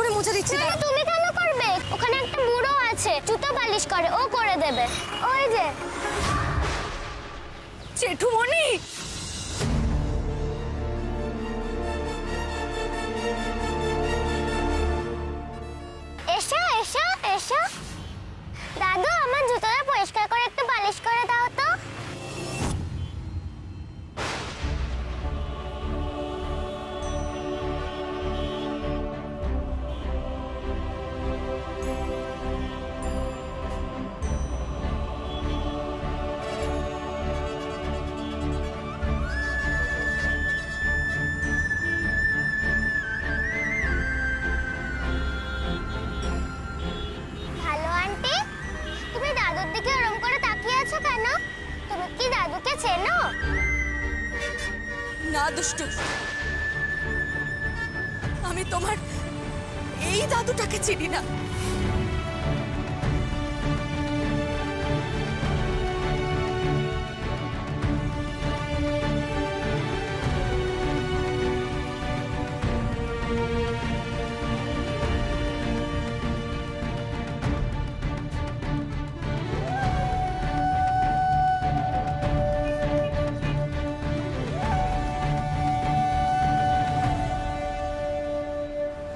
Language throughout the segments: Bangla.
এক্ষুনি মুছে দিচ্ছি না, তুমি কেন করবে? ওখানে একটা বুড়ো আছে জুতো পালিশ করে ও করে দেবে। ওই যে। জেঠুমণি! এসো এসো এসো। দাদু আমার জুতোটা পরিষ্কার করে একটু পালিশ করে দাও। চিনি না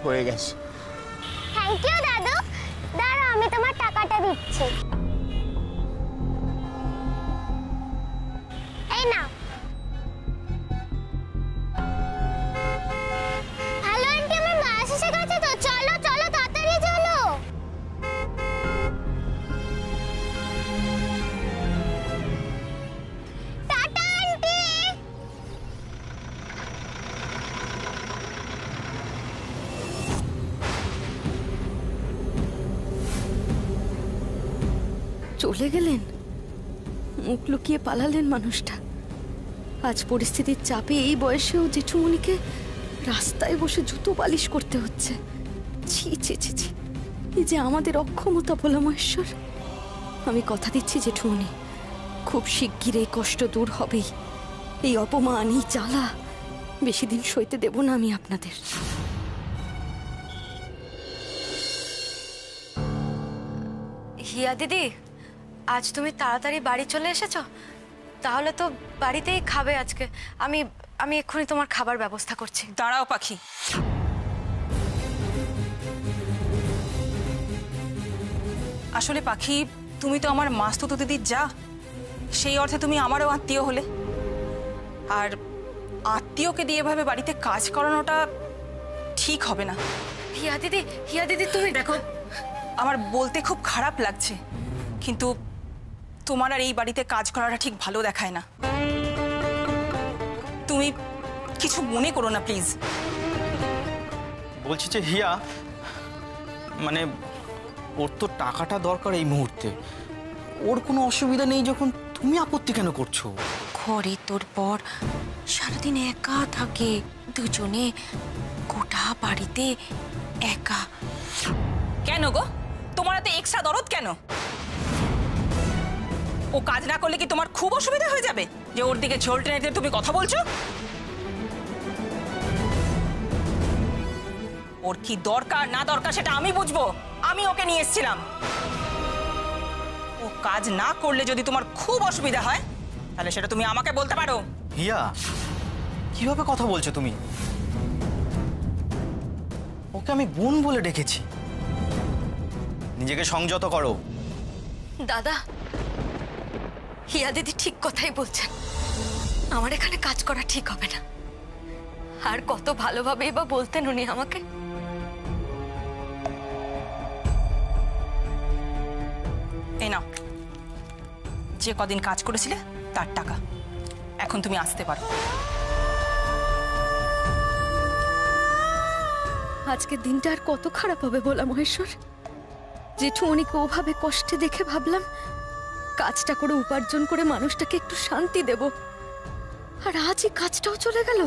হয়ে গেছে থ্যাংক ইউ দাদু দাঁড়াও আমি তোমার টাকাটা দিচ্ছি চলে গেলেন? মুখ লুকিয়ে পালালেন মানুষটা। আজ পরিস্থিতির চাপে এই বয়সেও জেঠুমনিকে রাস্তায় বসে জুতো পালিশ করতে হচ্ছে। ছি ছি ছি ছি। এই যে আমাদের অক্ষমতা বলা মহেশ্বর। আমি কথা দিচ্ছি জেঠুমনি খুব শিগগির এই কষ্ট দূর হবেই। এই অপমান, এই জ্বালা বেশি দিন সইতে দেব না আমি আপনাদের। হিয়া দিদি আজ তুমি তাড়াতাড়ি বাড়ি চলে এসেছ? তাহলে তো বাড়িতেই খাবে আজকে। আমি আমি এক্ষুনি তোমার খাবার ব্যবস্থা করছি। দাঁড়াও পাখি। আসলে পাখি তুমি তো আমার মাস্তুতো দিদির যা সেই অর্থে তুমি আমারও আত্মীয় হলে। আর আত্মীয়কে দিয়ে এভাবে বাড়িতে কাজ করানোটা ঠিক হবে না। হিয়া দিদি হিয়া দিদি তুমি দেখো। আমার বলতে খুব খারাপ লাগছে কিন্তু তোমার আর এই বাড়িতে কাজ করাটা ঠিক ভালো দেখায় না। তুমি কিছু মনে করো না প্লিজ। বলছি যে হিয়া মানে ওর তো টাকাটা দরকার এই মুহূর্তে। ওর কোনো অসুবিধা নেই যখন তুমি আপত্তি কেন করছ? ঘরে তোর পর সারাদিন একা থাকে দুজনে গোটা বাড়িতে একা। কেন গো? তোমার এত এক্সট্রা দরদ কেন? ও কাজ না করলে কি তোমার খুব অসুবিধা হয়ে যাবে? যে ওর দিকে ঝোল টেনে টেনে তুমি কথা বলছো? ওর কি দরকার না দরকার সেটা আমি বুঝব। আমি ওকে নিয়ে এসেছিলাম। ও কাজ না করলে যদি তোমার খুব অসুবিধা হয় তাহলে সেটা তুমি আমাকে বলতে পারো। হিয়া কীভাবে কথা বলছো তুমি? ওকে আমি বোন বলে ডেকেছি। নিজেকে সংযত করো। দাদা হিয়া দিদি ঠিক কথাই বলছেন। আমার এখানে কাজ করা ঠিক হবে না। আর কত ভালোভাবেই বা বলতেন উনি আমাকে। এই নাও। যে কদিন কাজ করেছিলে তার টাকা। এখন তুমি আসতে পারো। আজকের দিনটা আর কত খারাপ হবে বলা মহেশ্বর। জেঠু জেঠুমণিকে ওভাবে কষ্টে দেখে ভাবলাম কাজটা করে উপার্জন করে মানুষটাকে একটু শান্তি দেব। আর আজই কাজটাও চলে গেল।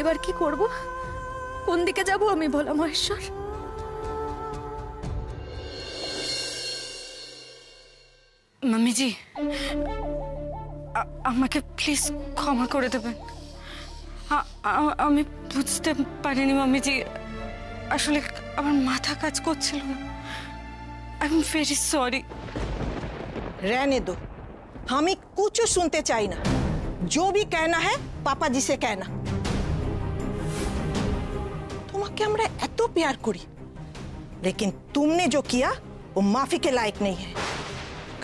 এবার কি করব? কোন দিকে যাব আমি বলা মহেশ্বর? মামিজি আমাকে প্লিজ ক্ষমা করে দেবেন। আমি বুঝতে পারিনি মামিজি, আসলে আমার মাথা কাজ করছিল না। I am very sorry. रहने दो हमें कुछ सुनते चाहिए ना जो भी कहना है पापा जी से कहना তোমাকে আমরা এত प्यार করি लेकिन तुमने जो किया वो माफी के लायक नहीं है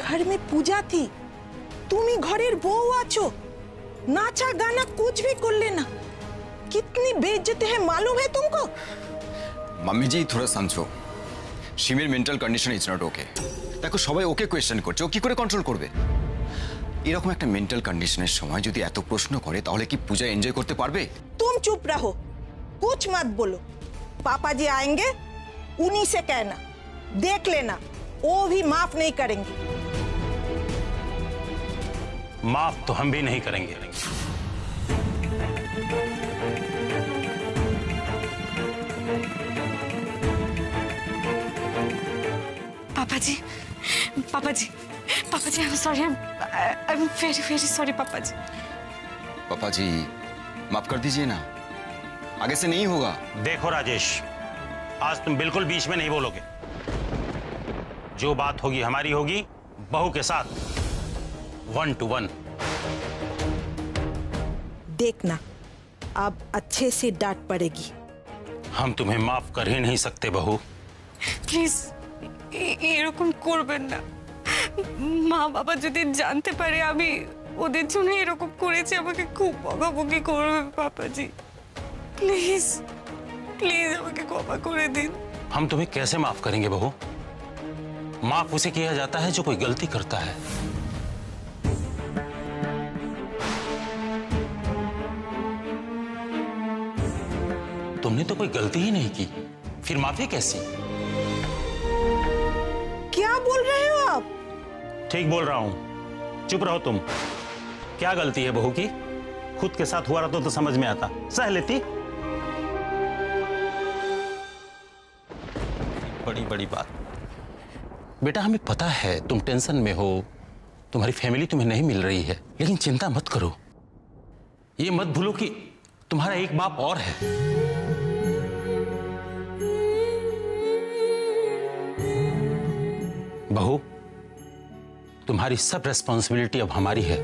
घर में पूजा थी তুমি ঘরের বউ আছো নাচা গানা कुछ भी कर लेना कितनी बेइज्जती है मालूम है तुमको মাম্মি জি থোড়া সমঝো সিমের mental condition is not okay দেখো সবাই ওকে কোয়েশ্চেন করছে ও কি করে কন্ট্রোল করবে এরকম একটা মেন্টাল কন্ডিশনের সময় যদি এত প্রশ্ন করে তাহলে কি পূজা এনজয় করতে পারবে तुम चुप रहो कुछ मत बोलो पापा जी आएंगे उन्हीं से कहना देख लेना वो भी माफ नहीं करेंगे माफ तो हम भी नहीं करेंगे Papaji Papaji Papaji I am sorry I am very very sorry Papaji पापा जी माफ कर दीजिए ना आगे से नहीं होगा देखो राजेश आज तुम बिल्कुल बीच में नहीं बोलोगे जो बात होगी हमारी होगी बहू के साथ वन टू वन देखना अब अच्छे से डांट पड़ेगी हम तुम्हें माफ कर ही नहीं सकते बहू প্লিজ এরকম করবেন না মা বাবা যদি জানতে পারে আমি ওদের জন্য এরকম করেছি আমাকে খুব বকাবকি করবে পাপাজি প্লিজ প্লিজ আমাকে ক্ষমা করে দিন हम तुम्हें कैसे माफ करेंगे बहू माफ उसे किया जाता है जो कोई गलती करता है तुमने तो कोई गलती ही नहीं की फिर माफी कैसी क्या बोल रहे हो आप ठीक बोल रहा हूँ। चुप रहो तुम। क्या गलती है बहू की? खुद के साथ हुआ रहता तो समझ में आता। सह लेती। बड़ी बड़ी बात। बेटा, हमें पता है तुम टेंशन में हो। तुम्हारी फैमिली तुम्हें नहीं मिल रही है। लेकिन चिंता मत करो। ये मत भूलो कि तुम्हारा एक बाप और है। बहू तुम्हारी सब रेस्पॉन्सिबिलिटी अब हमारी है।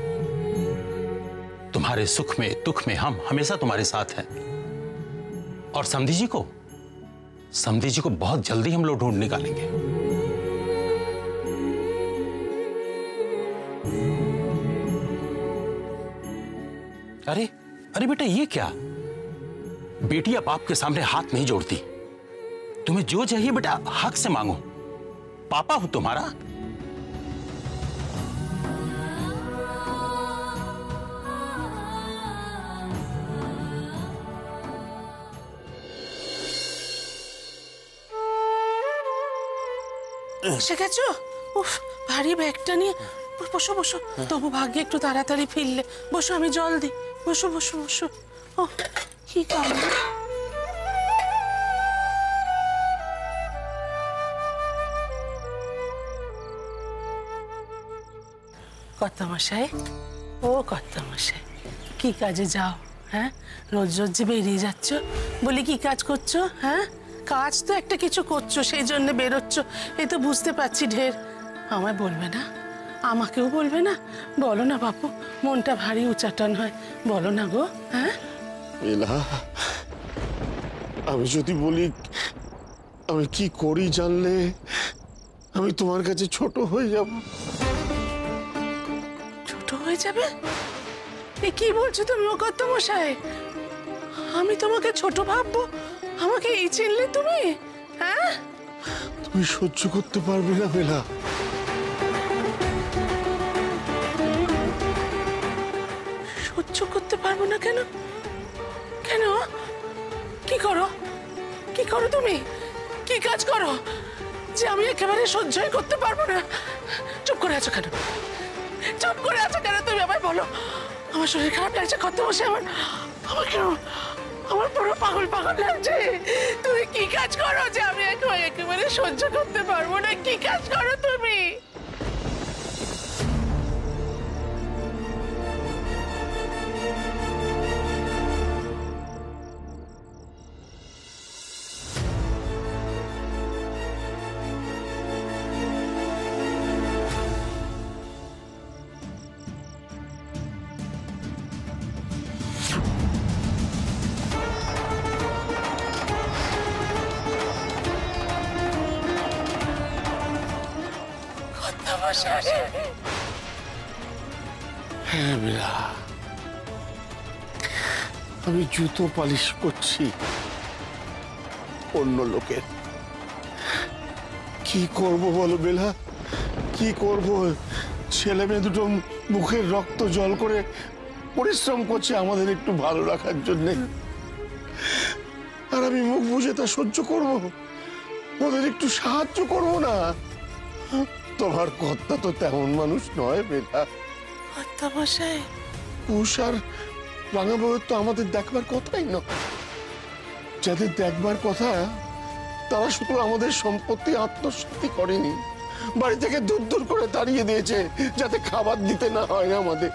तुम्हारे सुख में, दुख में हम हमेशा तुम्हारे साथ हैं। और समधी जी को, समधी जी को बहुत जल्दी हम लोग ढूंढ निकालेंगे। अरे अरे बेटा ये क्या? बेटी अब आपके सामने हाथ नहीं जोड़ती। तुम्हें जो चाहिए बेटा हक से मांगो। पापा हूँ तुम्हारा। এসে গেছো? উফ, ভারী ব্যাগটা নিয়ে। বসো বসো। তবু ভাগ্যে একটু তাড়াতাড়ি ফিরলে। বসো, আমি জল দিই। বসো বসো বসো। ও কি কাম কর্তামশাই, ও কর্তামশাই, কি কাজে যাও হ্যাঁ? রোজ রোজ যে বেরিয়ে যাচ্ছ, বলি কি কাজ করছ হ্যাঁ? কাজ তো একটা কিছু করছ সেই জন্য বেরোচ্ছ। এই তো বুঝতে পারছি ঢের। আমায় বলবে না? আমাকেও বলবে না? বলো না বাপু মনটা ভারী উচাটন হয়। বলো না গো হ্যাঁ? আমি যদি বলি আমি কি করি জানলে? আমি তোমার কাছে ছোট হয়ে যাব। ছোট হয়ে যাবে? কি বলছো তুমি অকত্ত মশাই আমি তোমাকে ছোট ভাববো? আমাকে এই চিনলে তুমি? হ্যাঁ? তুমি সহ্য করতে পারবে না বেলা সহ্য করতে পারব না কেন? কেন? কি করো? কি করো তুমি? কি কাজ করো? যে আমি একেবারে সহ্যই করতে পারব না। চুপ করে আছো কেন? চুপ করে আছো কেন তুমি? আমায় বলো। আমার শরীর খারাপ লাগছে কত বসে আমার আমার কেন আমার পুরো পাগল পাগল লাগছে। তুমি কি কাজ করো যে আমি একেবারে সহ্য করতে পারব না? কি কাজ করো তুমি? জুতো পালিশ করছি। অন্য লোকের। কি করব বলো বেলা? কি করব? ছেলে মেয়ে দুটো মুখের রক্ত জল করে পরিশ্রম করছে আমাদের একটু ভালো রাখার জন্যে। আর আমি মুখ বুঝে তা সহ্য করব। ওদের একটু সাহায্য করব না। তোমার কর্তা তো তেমন মানুষ নয় বেলা। কর্তামশাই কুশ আর রাঙা বউয়ের তো আমাদের দেখবার কথাই নয় যাদের দেখবার কথা, তারা শুধু আমাদের সম্পত্তি আত্মসাতি করেনি। বাড়ি থেকে দূর দূর করে তাড়িয়ে দিয়েছে, যাতে খাবার দিতে না হয় আমাদের।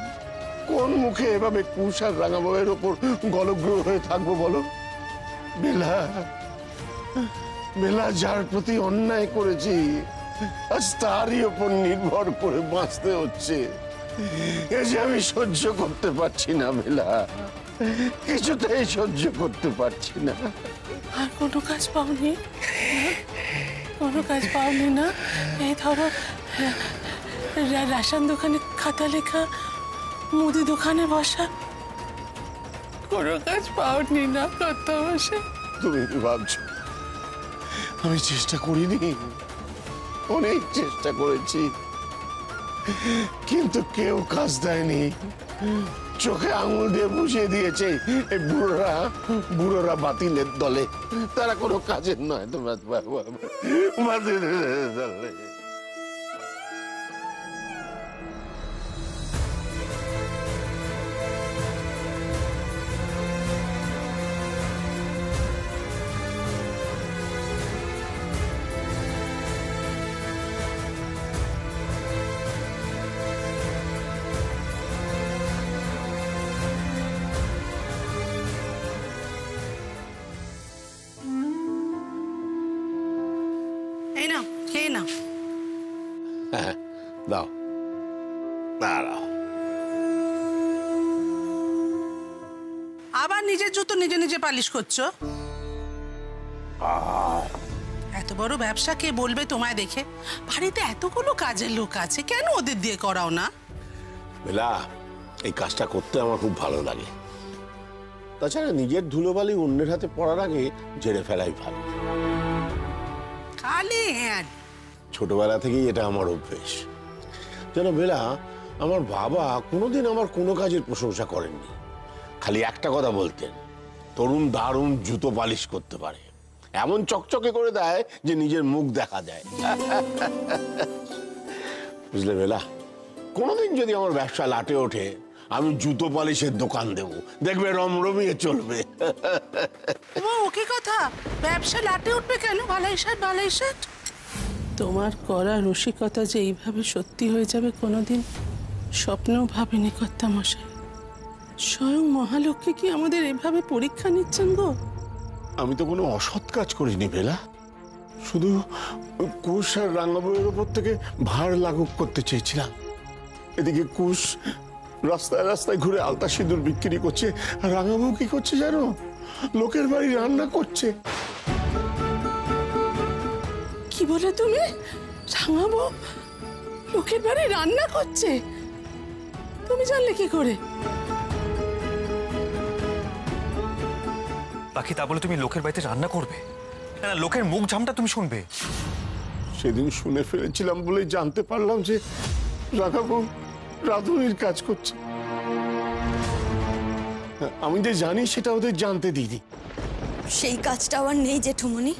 কোন মুখে এভাবে কুশ আর রাঙা বউয়ের ওপর গলগ্রহ হয়ে থাকব বলো? বেলা বেলা যার প্রতি অন্যায় করেছি, আজ তারই ওপর নির্ভর করে বাঁচতে হচ্ছে। এ যে আমি সহ্য করতে পারছি না বেলা। কিছুতেই সহ্য করতে পারছি না। আর কোনো কাজ পাওনি? কোনো কাজ পাওনি না? এই ধরো রেশন দোকানে খাতা লেখা মুদি দোকানে বসা। কোনো কাজ পাওনি না কর্তামশাই তুমি কি ভাবছ? আমি চেষ্টা করিনি। অনেক চেষ্টা করেছি। কিন্তু কেউ কাজ দেয়নি। চোখে আঙুল দিয়ে বুঝিয়ে দিয়েছে এই বুড়োরা বুড়োরা বাতিলের দলে। তারা কোনো কাজের নয় তোমার দলে। হ্যাঁ দাও দাঁড়াও আবার নিজের জুতো নিজে নিজে পালিশ করছ? এত বড় ব্যবসা কে বলবে তোমায় দেখে? বাড়িতে এতগুলো কাজের লোক আছে কেন ওদের দিয়ে করাও না? বেলা এই কাজটা করতে আমার খুব ভালো লাগে। তাছাড়া নিজের ধুলোবালি অন্যের হাতে পড়ার আগে ঝেড়ে ফেলাই ভালো। খালি হ্যাঁ ছোটবেলা থেকেই এটা আমার অভ্যেস। যেন বেলা, আমার বাবা কোনোদিন আমার কোনো কাজের প্রশংসা করেননি। খালি একটা কথা বলতেন, তরুণ দারুণ জুতো পালিশ করতে পারে। এমন চকচকে করে দেয় যে নিজের মুখ দেখা যায়। বুঝলে বেলা? কোনোদিন যদি আমার ব্যবসা লাটে ওঠে, আমি জুতো পালিশের দোকান দেব। দেখবে রমরমিয়ে চলবে। ও কি কথা? ব্যবসা লাটে উঠবে কেন? ভালাই শার্ট ভালাই তোমার করা রসিকতা যে এইভাবে সত্যি হয়ে যাবে কোনোদিন স্বপ্নেও ভাবিনি কর্তা মশাই স্বয়ং মহালক্ষ্মী কি আমাদের এভাবে পরীক্ষা নিচ্ছেন গো? আমি তো কোনো অসৎ কাজ করিনি বেলা শুধু কুশ আর রাঙ্গাবুয়ের ওপর থেকে ভার লাঘব করতে চেয়েছিলাম। এদিকে কুশ রাস্তায় রাস্তায় ঘুরে আলতা সিঁদুর বিক্রি করছে রাঙাবু কি করছে জানো? লোকের বাড়ি রান্না করছে। কি বলে তুমি? রাঙাবো লোকের বাড়ি রান্না করছে। তুমি জানলে কি করে? বাকি তা বলে তুমি লোকের বাড়িতে রান্না করবে? না না, লোকের মুখ ঝামটা তুমি শুনবে। সেদিন শুনে ফেলেছিলাম বলে জানতে পারলাম যে রাঙাবু রাধুনির কাজ করছে। আমি যে জানি সেটা ওদের জানতে দিইনি। সেই কাজটা আর নেই জেঠুমনি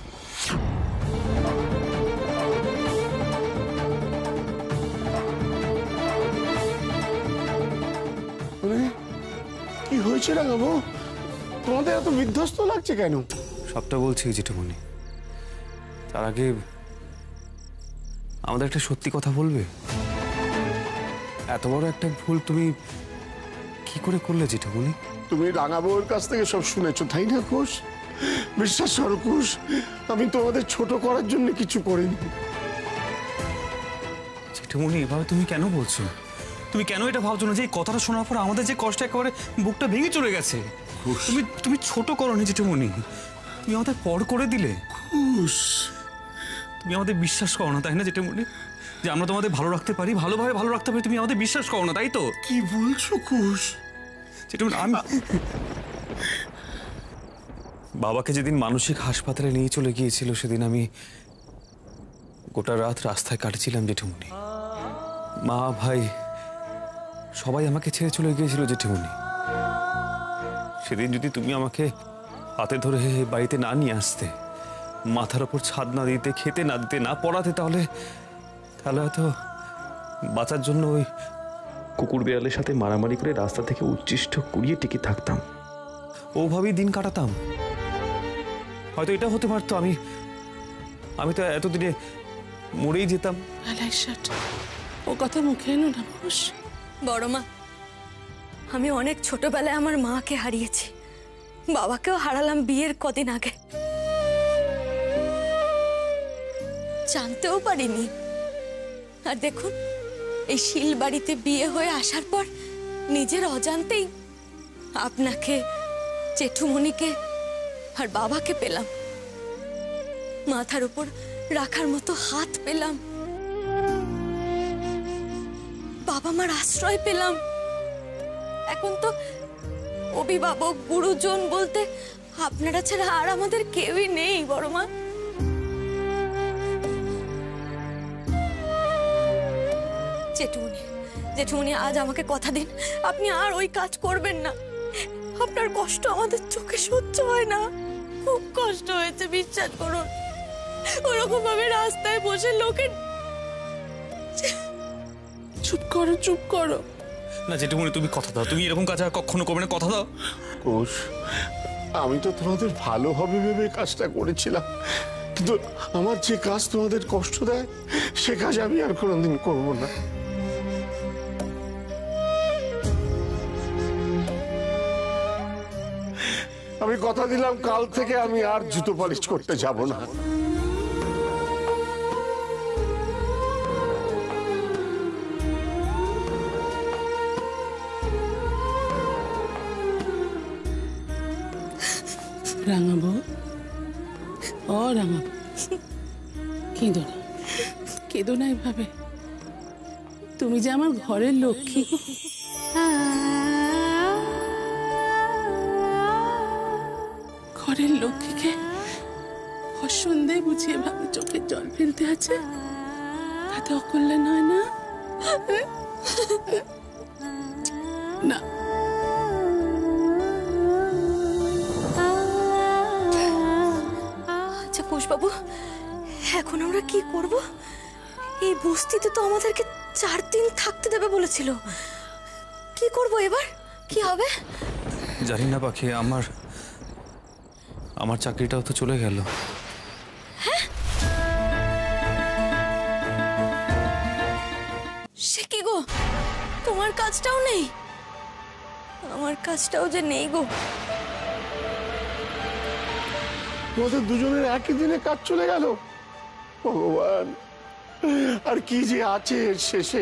কি হয়েছে রাঙাবু তোমাদের এত বিধ্বস্ত লাগছে কেন? সবটা বলছি জেঠুমনি। তার আগে আমাদের একটা সত্যি কথা বলবে? এত বড় একটা ভুল তুমি কি করে করলে জেঠুমনি? তুমি রাঙাবউর কাছ থেকে সব শুনেছো তাই না কুশ বিশ্বাস করো কুশ আমি তোমাদের ছোট করার জন্য কিছু করিনি। জেঠুমনি এভাবে তুমি কেন বলছো? তুমি কেন এটা ভাবছ না যে এই কথাটা শোনার পর আমাদের যে কষ্ট একেবারে বুকটা ভেঙে চলে গেছে? তুমি তুমি ছোট করো নি জেঠুমনি তুমি আমাদের পর করে দিলে। কুশ তুমি আমাদের বিশ্বাস করো না তাই না জেঠুমনি যে আমরা তোমাদের ভালো রাখতে পারি ভালোভাবে ভালো রাখতে পারি তুমি আমাদের বিশ্বাস করো না তাই তো? কি বলছো কুশ জেঠুমনি আমি বাবাকে যেদিন মানসিক হাসপাতালে নিয়ে চলে গিয়েছিল সেদিন আমি গোটা রাত রাস্তায় কাটছিলাম জেঠুমনি মা ভাই সবাই আমাকে ছেড়ে চলে গিয়েছিল জেঠুমনি সেদিন যদি তুমি আমাকে হাতে ধরে বাড়িতে না নিয়ে আসতে, মাথার ওপর ছাদ না দিতে, খেতে না দিতে, না পড়াতে, তাহলে তাহলে হয়তো বাঁচার জন্য ওই কুকুর বেড়ালের সাথে মারামারি করে রাস্তা থেকে উচ্ছিষ্ট কুড়িয়ে টিকে থাকতাম। ওভাবেই দিন কাটাতাম। হয়তো এটা হতে পারতো, আমি আমি তো এতদিনে মরেই যেতাম। ও কথা মুখে এনো না বড় মা, আমি অনেক ছোটবেলায় আমার মাকে হারিয়েছি। বাবাকেও হারালাম বিয়ের কদিন আগে। জানতেও পারিনি। আর দেখুন, এই শিল বাড়িতে বিয়ে হয়ে আসার পর নিজের অজান্তেই আপনাকে, জেঠুমণিকে আর বাবাকে পেলাম। মাথার উপর রাখার মতো হাত পেলাম। বাবা মার আশ্রয় পেলাম। এখন তো অভিভাবক, গুরুজন বলতে আপনারা ছাড়া আর আমাদের কেউই নেই, বড় মা। জেঠুমনি জেঠুমনি আজ আমাকে কথা দিন। আপনি আর ওই কাজ করবেন না। আপনার কষ্ট আমাদের চোখে সহ্য হয় না। খুব কষ্ট হয়েছে, বিশ্বাস করুন। ওরকম ভাবে রাস্তায় বসে লোকের চুপ করো চুপ করো। না জেঠুমনি তুমি কথা দাও। তুমি এরকম কাজ আর কখনো করবে না কথা দাও। কুশ আমি তো তোমাদের ভালো হবে ভেবে কাজটা করেছিলাম। কিন্তু আমার যে কাজ তোমাদের কষ্ট দেয় সে কাজ আমি আর কোনোদিন করব না। আমি কথা দিলাম কাল থেকে আমি আর জুতো পালিশ করতে যাব না। রাঙাবো? ও রাঙাবো। কেঁদো না। কেঁদো না এভাবে। তুমি যে আমার ঘরের লক্ষ্মী। ঘরের লক্ষ্মীকে অসন্ধ্যায় বুঝিয়ে ভাবে চোখের জল ফেলতে আছে। তাতে অকল্যাণ হয় না? না। কুশবাবু এখন আমরা কি করব? এই বস্তিতে তো আমাদেরকে চার দিন থাকতে দেবে বলেছিল। কি করব এবার? কি হবে? জানি না পাখি আমার আমার চাকরিটাও তো চলে গেল। সে কি গো? তোমার কাজটাও নেই? আমার কাজটাও যে নেই গো। তোমাদের দুজনের একই দিনে কাজ চলে গেল? ভগবান, আর কি যে আছে এর শেষে?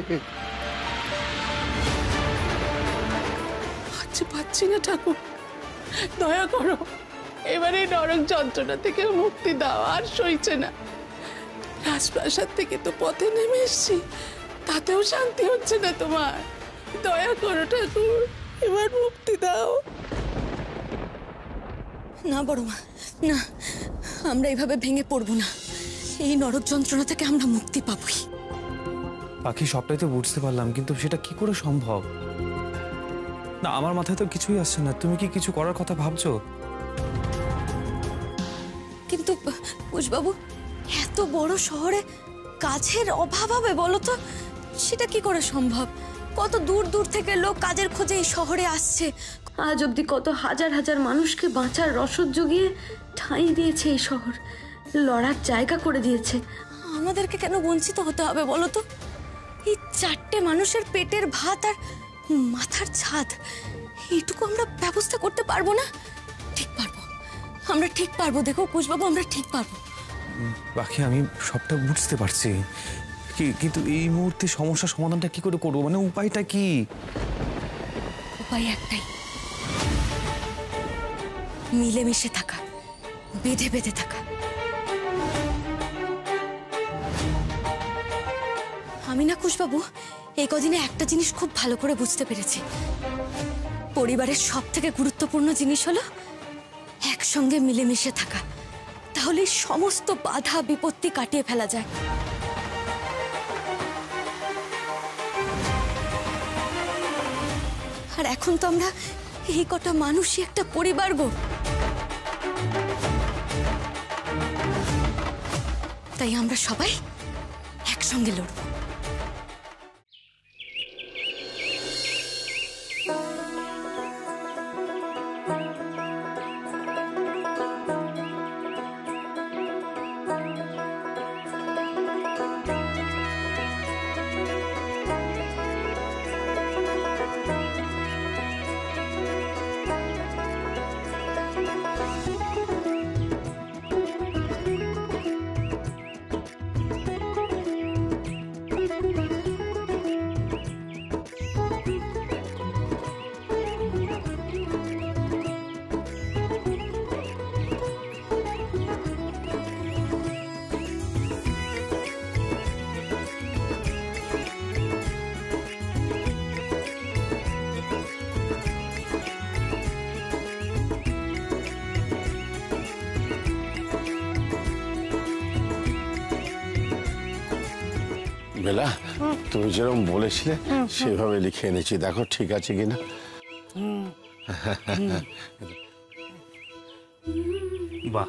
পাচ্ছি পাচ্ছি না ঠাকুর। দয়া করো, এবারে নরক যন্ত্রণা থেকে মুক্তি দাও, আর সইছে না। রাজপ্রাসাদ থেকে তো পথে নেমে এসছি, তাতেও শান্তি হচ্ছে না তোমার। দয়া করো ঠাকুর, এবার মুক্তি দাও। না বড় মা না। আমরা এভাবে ভেঙে পড়ব না। এই নরক যন্ত্রণা থেকে আমরা মুক্তি পাবই। পাখি সবটাই তো বুঝতে পারলাম কিন্তু সেটা কি করে সম্ভব? না আমার মাথায় তো কিছুই আসছে না। তুমি কি কিছু করার কথা ভাবছ? কিন্তু কুশবাবু এত বড় শহরে কাজের অভাব হবে বলো তো? সেটা কি করে সম্ভব? কত দূর দূর থেকে লোক কাজের খোঁজে এই শহরে আসছে। আজ অবধি কত হাজার হাজার মানুষকে বাঁচার রসদ জুগিয়ে ঠাঁই দিয়েছে এই শহর। লড়ার জায়গা করে দিয়েছে। আমাদেরকে কেন বঞ্চিত হতে হবে বলো তো? এই চারটে মানুষের পেটের ভাত আর মাথার ছাদ এইটুকু আমরা ব্যবস্থা করতে পারব না? ঠিক পারব। আমরা ঠিক পারব। দেখো কুশবাবু আমরা ঠিক পারব। বাকি আমি সবটা বুঝতে পারছি। কিন্তু এই মুহূর্তে সমস্যার সমাধানটা কি করে করব? মানে উপায়টা কি? উপায় একটাই। মিলেমিশে থাকা, বেঁধে বেঁধে থাকা। আমি না কুশবাবু এই কদিনে একটা জিনিস খুব ভালো করে বুঝতে পেরেছি। পরিবারের সব থেকে গুরুত্বপূর্ণ জিনিস হলো একসঙ্গে মিলেমিশে থাকা। তাহলে সমস্ত বাধা বিপত্তি কাটিয়ে ফেলা যায়। আর এখন তো আমরা এই কটা মানুষই একটা পরিবার গো। তাই আমরা সবাই একসঙ্গে লড়বো। বেলা। তুমি যেরকম বলেছিলে সেভাবে লিখে এনেছি। দেখো ঠিক আছে কিনা? বাহ।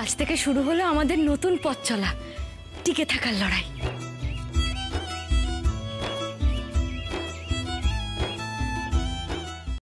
আজ থেকে শুরু হলো আমাদের নতুন পথ চলা। টিকে থাকার লড়াই।